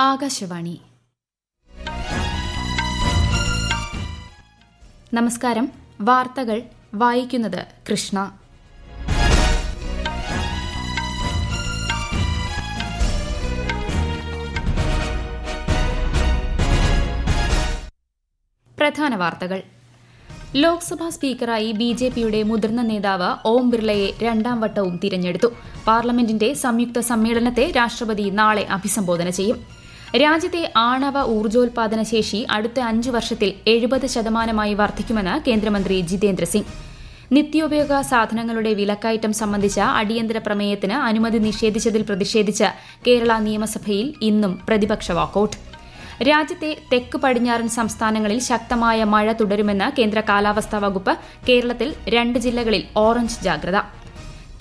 ആകാശവാണി. നമസ്കാരം. വാർത്തകൾ വായിക്കുന്നത് കൃഷ്ണ. പ്രധാന വാർത്തകൾ. ലോക്സഭാ സ്പീക്കറായി ബി ജെ പിയുടെ മുതിർന്ന നേതാവ് ഓം ബിർളയെ രണ്ടാം വട്ടവും തിരഞ്ഞെടുത്തു. പാർലമെന്റിന്റെ സംയുക്ത സമ്മേളനത്തെ രാഷ്ട്രപതി നാളെ അഭിസംബോധന ചെയ്യും. രാജ്യത്തെ ആണവ ഊർജോൽപാദന ശേഷി അടുത്ത അഞ്ചു വർഷത്തിൽ എഴുപത് ശതമാനമായി വർദ്ധിക്കുമെന്ന് കേന്ദ്രമന്ത്രി ജിതേന്ദ്ര സിംഗ്. നിത്യോപയോഗ സാധനങ്ങളുടെ വിലക്കയറ്റം സംബന്ധിച്ച അടിയന്തര പ്രമേയത്തിന് അനുമതി നിഷേധിച്ചതിൽ പ്രതിഷേധിച്ച് കേരള നിയമസഭയിൽ ഇന്നും പ്രതിപക്ഷ വാക്കൌട്ട്. രാജ്യത്തെ തെക്ക് പടിഞ്ഞാറൻ സംസ്ഥാനങ്ങളിൽ ശക്തമായ മഴ തുടരുമെന്ന് കേന്ദ്ര കാലാവസ്ഥാ വകുപ്പ് കേരളത്തിൽ രണ്ട് ജില്ലകളിൽ ഓറഞ്ച് ജാഗ്രത.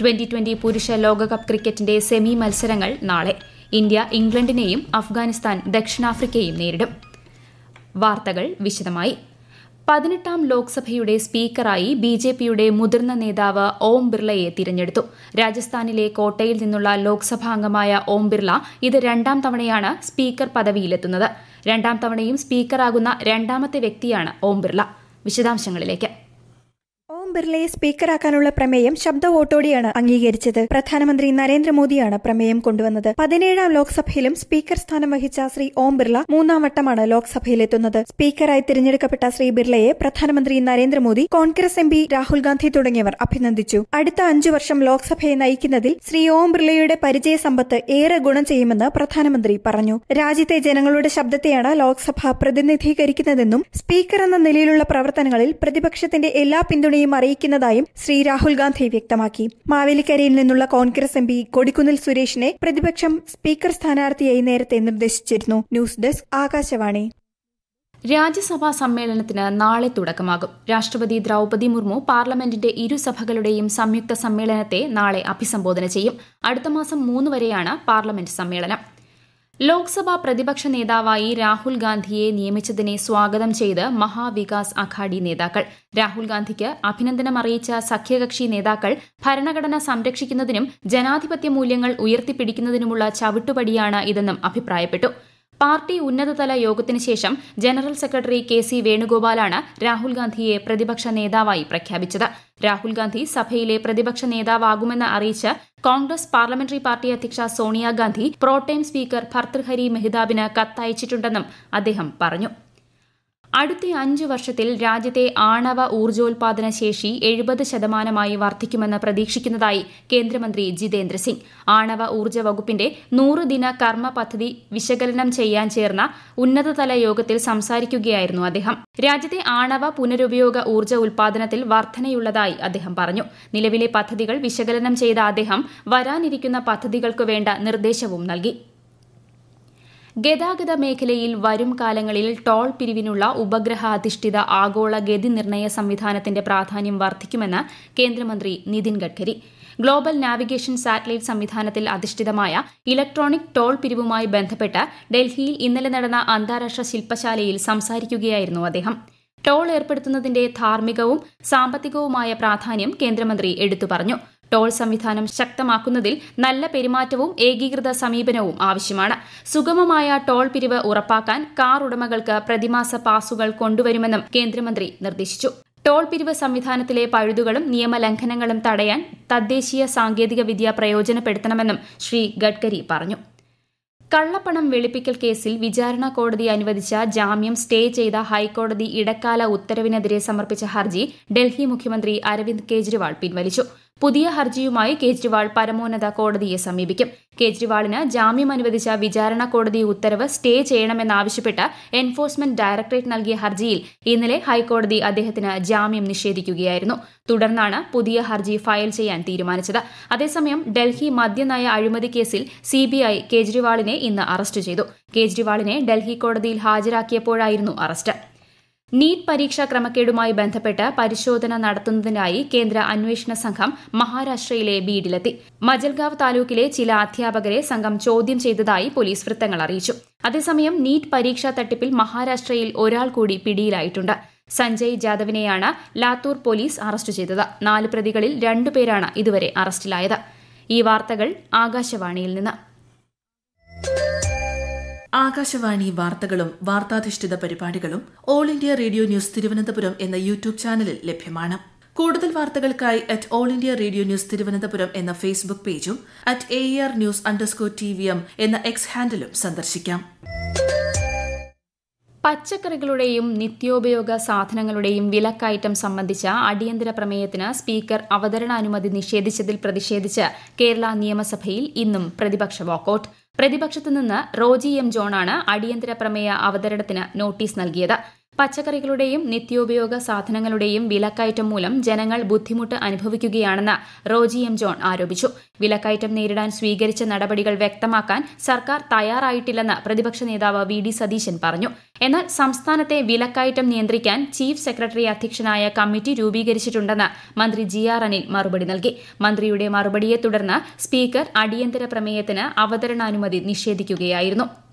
ട്വന്റി ട്വന്റി പുരുഷ ലോകകപ്പ് ക്രിക്കറ്റിന്റെ സെമി മത്സരങ്ങൾ നാളെ. ഇന്ത്യ ഇംഗ്ലണ്ടിനെയും അഫ്ഗാനിസ്ഥാൻ ദക്ഷിണാഫ്രിക്കയെയും നേരിടും. വാർത്തകൾ വിശദമായി. പതിനെട്ടാം ലോക്സഭയുടെ സ്പീക്കറായി ബി ജെ പിയുടെ മുതിർന്ന നേതാവ് ഓം ബിർളയെ തിരഞ്ഞെടുത്തു. രാജസ്ഥാനിലെ കോട്ടയിൽ നിന്നുള്ള ലോക്സഭാ അംഗമായ ഓം ബിർള ഇത് രണ്ടാം തവണയാണ് സ്പീക്കർ പദവിയിലെത്തുന്നത്. രണ്ടാം തവണയും സ്പീക്കറാകുന്ന രണ്ടാമത്തെ വ്യക്തിയാണ് ഓം ബിർള. വിശദാംശങ്ങളിലേക്ക്. ഓം ബിർളയെ സ്പീക്കറാക്കാനുള്ള പ്രമേയം ശബ്ദ വോട്ടോടെയാണ് അംഗീകരിച്ചത്. പ്രധാനമന്ത്രി നരേന്ദ്രമോദിയാണ് പ്രമേയം കൊണ്ടുവന്നത്. പതിനേഴാം ലോക്സഭയിലും സ്പീക്കർ സ്ഥാനം വഹിച്ച ശ്രീ ഓം ബിർള മൂന്നാം വട്ടമാണ് ലോക്സഭയിലെത്തുന്നത്. സ്പീക്കറായി തിരഞ്ഞെടുക്കപ്പെട്ട ശ്രീ ബിർളയെ പ്രധാനമന്ത്രി നരേന്ദ്രമോദി കോൺഗ്രസ് എം പി രാഹുൽ ഗാന്ധി തുടങ്ങിയവർ അഭിനന്ദിച്ചു. അടുത്ത അഞ്ചു വർഷം ലോക്സഭയെ നയിക്കുന്നതിൽ ശ്രീ ഓം ബിർളയുടെ പരിചയ സമ്പത്ത് ഏറെ ഗുണം ചെയ്യുമെന്ന് പ്രധാനമന്ത്രി പറഞ്ഞു. രാജ്യത്തെ ജനങ്ങളുടെ ശബ്ദത്തെയാണ് ലോക്സഭ പ്രതിനിധീകരിക്കുന്നതെന്നും സ്പീക്കർ എന്ന നിലയിലുള്ള പ്രവർത്തനങ്ങളിൽ പ്രതിപക്ഷത്തിന്റെ എല്ലാ പിന്തുണയും അറിയിക്കുന്നതായും ശ്രീ രാഹുൽ ഗാന്ധി വ്യക്തമാക്കി. മാവേലിക്കരയിൽ നിന്നുള്ള കോൺഗ്രസ് എം കൊടിക്കുന്നിൽ സുരേഷിനെ പ്രതിപക്ഷം സ്പീക്കർ സ്ഥാനാർത്ഥിയായി നേരത്തെ നിർദ്ദേശിച്ചിരുന്നു. News desk Akashvani. രാജ്യസഭാ സമ്മേളനത്തിന് നാളെ തുടക്കമാകും. രാഷ്ട്രപതി ദ്രൌപതി മുർമു പാർലമെന്റിന്റെ ഇരുസഭകളുടെയും സംയുക്ത സമ്മേളനത്തെ നാളെ അഭിസംബോധന ചെയ്യും. അടുത്ത മാസം മൂന്ന് വരെയാണ് പാർലമെന്റ് സമ്മേളനം. ലോക്സഭാ പ്രതിപക്ഷ നേതാവായി രാഹുൽ ഗാന്ധിയെ നിയമിച്ചതിനെ സ്വാഗതം ചെയ്ത് മഹാവികാസ് അഘാഡി നേതാക്കൾ. രാഹുൽ ഗാന്ധിക്ക് അഭിനന്ദനം അറിയിച്ച സഖ്യകക്ഷി നേതാക്കൾ ഭരണഘടന സംരക്ഷിക്കുന്നതിനും ജനാധിപത്യ മൂല്യങ്ങൾ ഉയർത്തിപ്പിടിക്കുന്നതിനുമുള്ള ചവിട്ടുപടിയാണ് ഇതെന്നും അഭിപ്രായപ്പെട്ടു. പാർട്ടി ഉന്നതതല യോഗത്തിന് ശേഷം ജനറൽ സെക്രട്ടറി കെ സി വേണുഗോപാലാണ് രാഹുൽ ഗാന്ധിയെ പ്രതിപക്ഷ നേതാവായി പ്രഖ്യാപിച്ചത്. രാഹുൽ ഗാന്ധി സഭയിലെ പ്രതിപക്ഷ നേതാവാകുമെന്ന് അറിയിച്ച് കോൺഗ്രസ് പാർലമെന്ററി പാർട്ടി അധ്യക്ഷ സോണിയാഗാന്ധി പ്രോട്ടേം സ്പീക്കർ ഭർത്തൃഹരി മെഹ്താബിന് കത്തയച്ചിട്ടുണ്ടെന്നും അദ്ദേഹം പറഞ്ഞു. അടുത്ത അഞ്ചു വർഷത്തിൽ രാജ്യത്തെ ആണവ ഊർജോൽപാദന ശേഷി എഴുപത് ശതമാനമായി വർദ്ധിക്കുമെന്ന് പ്രതീക്ഷിക്കുന്നതായി കേന്ദ്രമന്ത്രി ജിതേന്ദ്ര സിംഗ്. ആണവ ഊർജ വകുപ്പിന്റെ നൂറ് ദിന കർമ്മ പദ്ധതി വിശകലനം ചെയ്യാൻ ചേർന്ന ഉന്നതതല യോഗത്തിൽ സംസാരിക്കുകയായിരുന്നു അദ്ദേഹം. രാജ്യത്തെ ആണവ പുനരുപയോഗ ഊർജ ഉൽപാദനത്തിൽ വർധനയുള്ളതായി അദ്ദേഹം പറഞ്ഞു. നിലവിലെ പദ്ധതികൾ വിശകലനം ചെയ്ത അദ്ദേഹം വരാനിരിക്കുന്ന പദ്ധതികൾക്കു വേണ്ട നിർദ്ദേശവും നൽകി. ഗതാഗത മേഖലയിൽ വരും കാലങ്ങളിൽ ടോൾ പിരിവിനുള്ള ഉപഗ്രഹാധിഷ്ഠിത ആഗോള ഗതി നിർണയ സംവിധാനത്തിന്റെ പ്രാധാന്യം വർദ്ധിക്കുമെന്ന് കേന്ദ്രമന്ത്രി Nitin Gadkari. Global navigation satellite സംവിധാനത്തിൽ അധിഷ്ഠിതമായ ഇലക്ട്രോണിക് ടോൾ പിരിവുമായി ബന്ധപ്പെട്ട് ഡൽഹിയിൽ ഇന്നലെ നടന്ന അന്താരാഷ്ട്ര ശില്പശാലയിൽ സംസാരിക്കുകയായിരുന്നു അദ്ദേഹം. ടോൾ ഏർപ്പെടുത്തുന്നതിന്റെ ധാർമ്മികവും സാമ്പത്തികവുമായ പ്രാധാന്യം കേന്ദ്രമന്ത്രി എടുത്തു പറഞ്ഞു. ടോൾ സംവിധാനം ശക്തമാക്കുന്നതിൽ നല്ല പെരുമാറ്റവും ഏകീകൃത സമീപനവും ആവശ്യമാണ്. സുഗമമായ ടോൾ പിരിവ് ഉറപ്പാക്കാൻ കാർ ഉടമകൾക്ക് പ്രതിമാസ പാസുകൾ കൊണ്ടുവരുമെന്നും കേന്ദ്രമന്ത്രി നിർദ്ദേശിച്ചു. ടോൾ പിരിവ് സംവിധാനത്തിലെ പഴുതുകളും നിയമലംഘനങ്ങളും തടയാൻ തദ്ദേശീയ സാങ്കേതിക വിദ്യ പ്രയോജനപ്പെടുത്തണമെന്നും ശ്രീ ഗഡ്കരി പറഞ്ഞു. കള്ളപ്പണം വെളുപ്പിക്കൽ കേസിൽ വിചാരണ കോടതി അനുവദിച്ച ജാമ്യം സ്റ്റേ ചെയ്ത ഹൈക്കോടതി ഇടക്കാല ഉത്തരവിനെതിരെ സമർപ്പിച്ച ഹർജി ഡൽഹി മുഖ്യമന്ത്രി അരവിന്ദ് കെജ്രിവാൾ പിൻവലിച്ചു. പുതിയ ഹർജിയുമായി കേജ്രിവാൾ പരമോന്നത കോടതിയെ സമീപിക്കും. കേജ്രിവാളിന് ജാമ്യം അനുവദിച്ച വിചാരണ കോടതി ഉത്തരവ് സ്റ്റേ ചെയ്യണമെന്നാവശ്യപ്പെട്ട് എൻഫോഴ്സ്മെന്റ് ഡയറക്ടറേറ്റ് നൽകിയ ഹർജിയിൽ ഇന്നലെ ഹൈക്കോടതി അദ്ദേഹത്തിന് ജാമ്യം നിഷേധിക്കുകയായിരുന്നു. തുടർന്നാണ് പുതിയ ഹർജി ഫയൽ ചെയ്യാൻ തീരുമാനിച്ചത്. അതേസമയം ഡൽഹി മദ്യനയ അഴിമതി കേസിൽ സിബിഐ കേജ്രിവാളിനെ ഇന്ന് അറസ്റ്റ് ചെയ്തു. കേജ്രിവാളിനെ ഡൽഹി കോടതിയിൽ ഹാജരാക്കിയപ്പോഴായിരുന്നു അറസ്റ്റ്. നീറ്റ് പരീക്ഷാ ക്രമക്കേടുമായി ബന്ധപ്പെട്ട് പരിശോധന നടത്തുന്നതിനായി കേന്ദ്ര അന്വേഷണ സംഘം മഹാരാഷ്ട്രയിലെ ബീഡിലെത്തി. മജൽഗാവ് താലൂക്കിലെ ചില അധ്യാപകരെ സംഘം ചോദ്യം ചെയ്തതായി പോലീസ് വൃത്തങ്ങൾ അറിയിച്ചു. അതേസമയം നീറ്റ് പരീക്ഷാ തട്ടിപ്പിൽ മഹാരാഷ്ട്രയിൽ ഒരാൾ കൂടി പിടിയിലായിട്ടുണ്ട്. സഞ്ജയ് ജാദവിനെയാണ് ലാത്തൂർ പോലീസ് അറസ്റ്റ് ചെയ്തത്. നാല് പ്രതികളിൽ രണ്ടുപേരാണ് ഇതുവരെ അറസ്റ്റിലായത്. ഈ വാർത്തകൾ ആകാശവാണിയിൽ നിന്ന്. ആകാശവാണി വാർത്തകളും വാർത്താധിഷ്ഠിത പരിപാടികളും All India Radio News Thiruvananthapuram എന്ന യൂട്യൂബ് ചാനലിൽ ലഭ്യമാണ്. കൂടുതൽ വാർത്തകൾക്കായി at All India Radio News Thiruvananthapuram എന്ന ഫേസ്ബുക്ക് പേജും at A R news underscore T V M എന്ന എക്സ് ഹാൻഡിലും സന്ദർശിക്കാം. പച്ചക്കറികളുടെയും നിത്യോപയോഗ സാധനങ്ങളുടെയും വിലക്കയറ്റം സംബന്ധിച്ച അടിയന്തര പ്രമേയത്തിന് സ്പീക്കർ അവതരണാനുമതി നിഷേധിച്ചതിൽ പ്രതിഷേധിച്ച് കേരള നിയമസഭയിൽ ഇന്നും പ്രതിപക്ഷ വാക്കൌട്ട്. പ്രതിപക്ഷത്തു നിന്ന് റോജി എം ജോണാണ് അടിയന്തര പ്രമേയ അവതരണത്തിന് നോട്ടീസ് നൽകിയത് പച്ചക്കറികളുടെയും നിത്യോപയോഗ സാധനങ്ങളുടെയും വിലക്കയറ്റം മൂലം ജനങ്ങൾ ബുദ്ധിമുട്ട് അനുഭവിക്കുകയാണെന്ന് റോജി എം ജോൺ ആരോപിച്ചു. വിലക്കയറ്റം നേരിടാൻ സ്വീകരിച്ച നടപടികൾ വ്യക്തമാക്കാൻ സർക്കാർ തയ്യാറായിട്ടില്ലെന്ന് പ്രതിപക്ഷ നേതാവ് വി ഡി സതീശൻ പറഞ്ഞു. എന്നാൽ സംസ്ഥാനത്തെ വിലക്കയറ്റം നിയന്ത്രിക്കാൻ ചീഫ് സെക്രട്ടറി അധ്യക്ഷനായ കമ്മിറ്റി രൂപീകരിച്ചിട്ടുണ്ടെന്ന് മന്ത്രി ജി ആർ അനിൽ മറുപടി നൽകി. മന്ത്രിയുടെ മറുപടിയെ തുടർന്ന് സ്പീക്കർ അടിയന്തര പ്രമേയത്തിന് അവതരണാനുമതി നിഷേധിക്കുകയായിരുന്നു.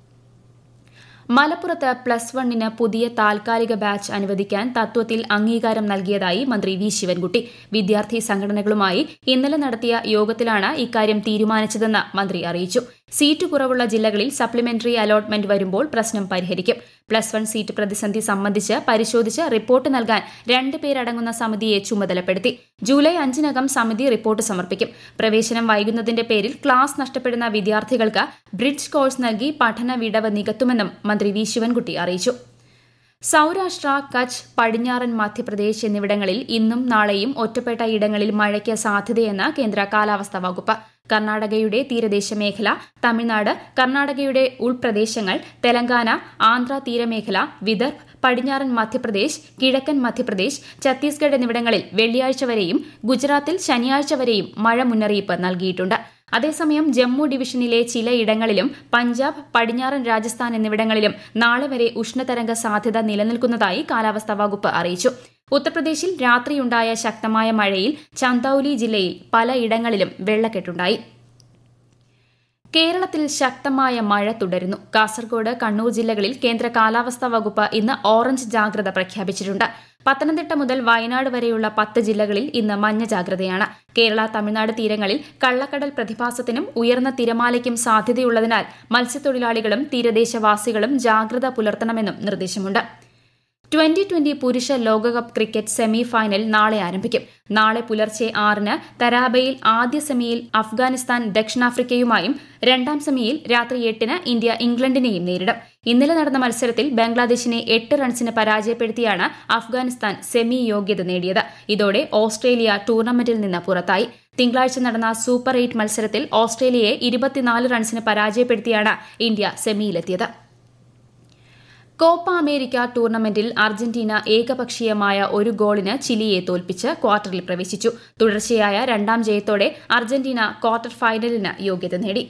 മലപ്പുറത്ത് പ്ലസ് വണ്ണിന് പുതിയ താൽക്കാലിക ബാച്ച് അനുവദിക്കാൻ തത്വത്തിൽ അംഗീകാരം നൽകിയതായി മന്ത്രി വി ശിവൻകുട്ടി. വിദ്യാർത്ഥി സംഘടനകളുമായി ഇന്നലെ നടത്തിയ യോഗത്തിലാണ് ഇക്കാര്യം തീരുമാനിച്ചതെന്ന് മന്ത്രി അറിയിച്ചു. സീറ്റ് കുറവുള്ള ജില്ലകളിൽ സപ്ലിമെന്ററി അലോട്ട്മെന്റ് വരുമ്പോൾ പ്രശ്നം പരിഹരിക്കും. പ്ലസ് വൺ സീറ്റ് പ്രതിസന്ധി സംബന്ധിച്ച് പരിശോധിച്ച് റിപ്പോർട്ട് നൽകാൻ രണ്ട് പേരടങ്ങുന്ന സമിതിയെ ചുമതലപ്പെടുത്തി. ജൂലൈ അഞ്ചിനകം സമിതി റിപ്പോർട്ട് സമർപ്പിക്കും. പ്രവേശനം വൈകുന്നതിന്റെ പേരിൽ ക്ലാസ് നഷ്ടപ്പെടുന്ന വിദ്യാർത്ഥികൾക്ക് ബ്രിഡ്ജ് കോഴ്സ് നൽകി പഠന വിടവ് നികത്തുമെന്നും മന്ത്രി വി ശിവൻകുട്ടി അറിയിച്ചു. സൌരാഷ്ട്ര കച്ച് പടിഞ്ഞാറൻ മധ്യപ്രദേശ് എന്നിവിടങ്ങളിൽ ഇന്നും നാളെയും ഒറ്റപ്പെട്ട ഇടങ്ങളിൽ മഴയ്ക്ക് സാധ്യതയെന്ന് കേന്ദ്ര കാലാവസ്ഥാ വകുപ്പ്. കർണാടകയുടെ തീരദേശ മേഖല തമിഴ്നാട് കർണാടകയുടെ ഉൾപ്രദേശങ്ങൾ തെലങ്കാന ആന്ധ്ര തീരമേഖല വിദർഭ് പടിഞ്ഞാറൻ മധ്യപ്രദേശ് കിഴക്കൻ മധ്യപ്രദേശ് ഛത്തീസ്ഗഡ് എന്നിവിടങ്ങളിൽ വെള്ളിയാഴ്ച വരെയും ഗുജറാത്തിൽ ശനിയാഴ്ച വരെയും മഴ മുന്നറിയിപ്പ് നൽകിയിട്ടുണ്ട്. അതേസമയം ജമ്മു ഡിവിഷനിലെ ചിലയിടങ്ങളിലും പഞ്ചാബ് പടിഞ്ഞാറൻ രാജസ്ഥാൻ എന്നിവിടങ്ങളിലും നാളെ വരെ ഉഷ്ണതരംഗ സാധ്യത നിലനിൽക്കുന്നതായി കാലാവസ്ഥാ വകുപ്പ് അറിയിച്ചു. ഉത്തർപ്രദേശിൽ രാത്രിയുണ്ടായ ശക്തമായ മഴയിൽ ചന്ദൌലി ജില്ലയിൽ പലയിടങ്ങളിലും വെള്ളക്കെട്ടുണ്ടായി. കേരളത്തിൽ ശക്തമായ മഴ തുടരുന്നു. കാസർഗോഡ് കണ്ണൂർ ജില്ലകളിൽ കേന്ദ്ര കാലാവസ്ഥാ വകുപ്പ് ഇന്ന് ഓറഞ്ച് ജാഗ്രത പ്രഖ്യാപിച്ചിട്ടുണ്ട്. പത്തനംതിട്ട മുതൽ വയനാട് വരെയുള്ള പത്ത് ജില്ലകളിൽ ഇന്ന് മഞ്ഞ ജാഗ്രതയാണ്. കേരള തമിഴ്നാട് തീരങ്ങളിൽ കള്ളക്കടൽ പ്രതിഭാസത്തിനും ഉയർന്ന തിരമാലയ്ക്കും സാധ്യതയുള്ളതിനാൽ മത്സ്യത്തൊഴിലാളികളും തീരദേശവാസികളും ജാഗ്രത പുലർത്തണമെന്നും നിർദ്ദേശമുണ്ട്. ട്വന്റി ട്വന്റി പുരുഷ ലോകകപ്പ് ക്രിക്കറ്റ് സെമി ഫൈനൽ നാളെ ആരംഭിക്കും. നാളെ പുലർച്ചെ ആറിന് തരാബയിൽ ആദ്യ സെമിയിൽ അഫ്ഗാനിസ്ഥാൻ ദക്ഷിണാഫ്രിക്കയുമായും രണ്ടാം സെമിയിൽ രാത്രി എട്ടിന് ഇന്ത്യ ഇംഗ്ലണ്ടിനെയും നേരിടും. ഇന്നലെ നടന്ന മത്സരത്തിൽ ബംഗ്ലാദേശിനെ എട്ട് റൺസിന് പരാജയപ്പെടുത്തിയാണ് അഫ്ഗാനിസ്ഥാൻ സെമി യോഗ്യത നേടിയത്. ഇതോടെ ഓസ്ട്രേലിയ ടൂർണമെന്റിൽ നിന്ന് പുറത്തായി. തിങ്കളാഴ്ച നടന്ന സൂപ്പർ എയ്റ്റ് മത്സരത്തിൽ ഓസ്ട്രേലിയയെ ഇരുപത്തിനാല് റൺസിന് പരാജയപ്പെടുത്തിയാണ് ഇന്ത്യ സെമിയിലെത്തിയത്. കോപ്പ അമേരിക്ക ടൂർണമെന്റിൽ അർജന്റീന ഏകപക്ഷീയമായ ഒരു ഗോളിന് ചിലിയെ തോൽപ്പിച്ച് ക്വാർട്ടറിൽ പ്രവേശിച്ചു. തുടർച്ചയായ രണ്ടാം ജയത്തോടെ അർജന്റീന ക്വാർട്ടർ ഫൈനലിന് യോഗ്യത നേടി.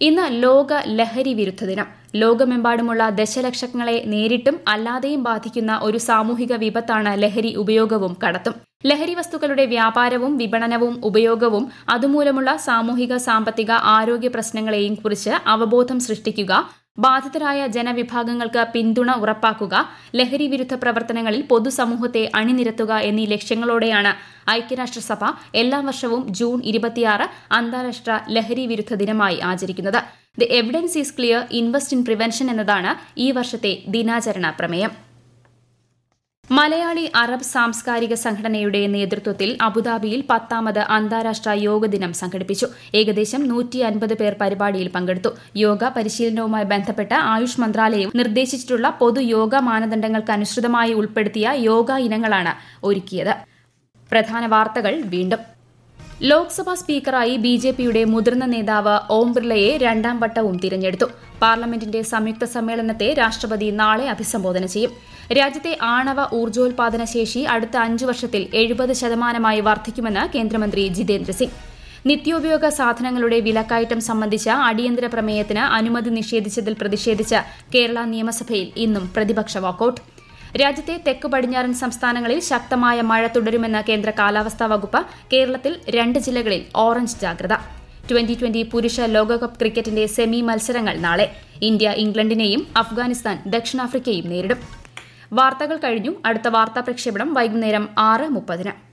ഇന്ന് ലോക ലഹരി വിരുദ്ധ ദിനം. ലോകമെമ്പാടുമുള്ള ദശലക്ഷങ്ങളെ നേരിട്ടും അല്ലാതെയും ബാധിക്കുന്ന ഒരു സാമൂഹിക വിപത്താണ് ലഹരി ഉപയോഗവും കടത്തും. ലഹരി വസ്തുക്കളുടെ വ്യാപാരവും വിപണനവും ഉപയോഗവും അതുമൂലമുള്ള സാമൂഹിക സാമ്പത്തിക ആരോഗ്യ പ്രശ്നങ്ങളെയും കുറിച്ച് അവബോധം സൃഷ്ടിക്കുക ബാധിതരായ ജനവിഭാഗങ്ങൾക്ക് പിന്തുണ ഉറപ്പാക്കുക ലഹരി വിരുദ്ധ പ്രവർത്തനങ്ങളിൽ പൊതുസമൂഹത്തെ അണിനിരത്തുക എന്നീ ലക്ഷ്യങ്ങളോടെയാണ് ഐക്യരാഷ്ട്രസഭ എല്ലാ വർഷവും ജൂൺ ഇരുപത്തിയാറ് അന്താരാഷ്ട്ര ലഹരി വിരുദ്ധ ദിനമായി ആചരിക്കുന്നത്. The evidence is clear invest in prevention എന്നതാണ് ഈ വർഷത്തെ ദിനാചരണ പ്രമേയം. മലയാളി അറബ് സാംസ്കാരിക സംഘടനയുടെ നേതൃത്വത്തിൽ അബുദാബിയിൽ പത്താമത് അന്താരാഷ്ട്ര യോഗ ദിനം സംഘടിപ്പിച്ചു. ഏകദേശം നൂറ്റി അൻപത് പേർ പരിപാടിയിൽ പങ്കെടുത്തു. യോഗ പരിശീലനവുമായി ബന്ധപ്പെട്ട ആയുഷ് മന്ത്രാലയം നിർദ്ദേശിച്ചിട്ടുള്ള പൊതു യോഗ മാനദണ്ഡങ്ങൾക്കനുസൃതമായി ഉൾപ്പെടുത്തിയ യോഗ ഇനങ്ങളാണ് ഒരുക്കിയത്. പ്രധാന വാർത്തകൾ വീണ്ടും. ലോക്സഭാ സ്പീക്കറായി ബി ജെ പിയുടെ മുതിർന്ന നേതാവ് ഓം ബിർളയെ രണ്ടാം വട്ടവും തിരഞ്ഞെടുത്തു. പാർലമെന്റിന്റെ സംയുക്ത സമ്മേളനത്തെ രാഷ്ട്രപതി നാളെ അഭിസംബോധന ചെയ്യും. രാജ്യത്തെ ആണവ ഊർജോൽപാദന ശേഷി അടുത്ത അഞ്ച് വർഷത്തിൽ എഴുപത് ശതമാനമായി വർദ്ധിക്കുമെന്ന് കേന്ദ്രമന്ത്രി ജിതേന്ദ്ര സിംഗ്. നിത്യോപയോഗ സാധനങ്ങളുടെ വിലക്കയറ്റം സംബന്ധിച്ച അടിയന്തര പ്രമേയത്തിന് അനുമതി നിഷേധിച്ചതിൽ പ്രതിഷേധിച്ച് കേരള നിയമസഭയിൽ ഇന്നും പ്രതിപക്ഷ വാക്കൌട്ട്. രാജ്യത്തെ തെക്ക് പടിഞ്ഞാറൻ സംസ്ഥാനങ്ങളിൽ ശക്തമായ മഴ തുടരുമെന്ന കേന്ദ്ര കാലാവസ്ഥാ വകുപ്പ് കേരളത്തിൽ രണ്ട് ജില്ലകളിൽ ഓറഞ്ച് ജാഗ്രത. ട്വന്റി ട്വന്റി പുരുഷ ലോകകപ്പ് ക്രിക്കറ്റിന്റെ സെമി മത്സരങ്ങൾ നാളെ. ഇന്ത്യ ഇംഗ്ലണ്ടിനെയും അഫ്ഗാനിസ്ഥാൻ ദക്ഷിണാഫ്രിക്കയും നേരിടും. വാർത്തകൾ കഴിഞ്ഞു. അടുത്ത വാർത്താ പ്രക്ഷേപണം വൈകുന്നേരം ആറ് മുപ്പതിന്.